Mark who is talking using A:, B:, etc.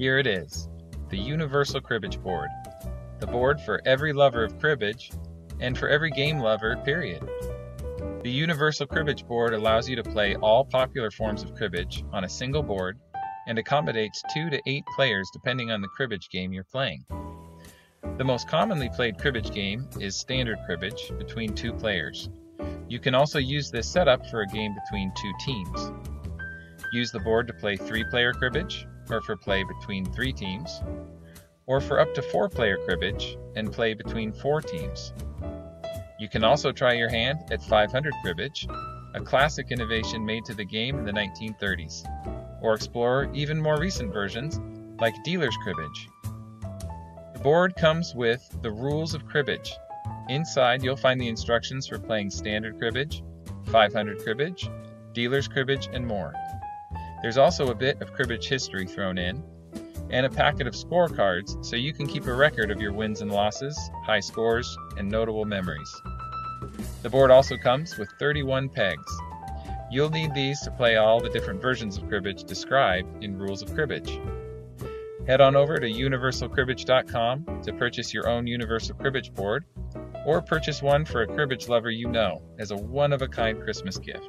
A: Here it is, the Universal Cribbage Board. The board for every lover of cribbage, and for every game lover, period. The Universal Cribbage Board allows you to play all popular forms of cribbage on a single board and accommodates 2 to 8 players depending on the cribbage game you're playing. The most commonly played cribbage game is standard cribbage between two players. You can also use this setup for a game between two teams. Use the board to play three player cribbage, or for play between three teams, or for up to four player cribbage and play between four teams. You can also try your hand at 500 cribbage, a classic innovation made to the game in the 1930s, or explore even more recent versions like dealer's cribbage. The board comes with the rules of cribbage. Inside you'll find the instructions for playing standard cribbage, 500 cribbage, dealer's cribbage, and more. There's also a bit of cribbage history thrown in, and a packet of scorecards so you can keep a record of your wins and losses, high scores, and notable memories. The board also comes with 31 pegs. You'll need these to play all the different versions of cribbage described in Rules of Cribbage. Head on over to universalcribbage.com to purchase your own Universal Cribbage board, or purchase one for a cribbage lover you know as a one of a kind Christmas gift.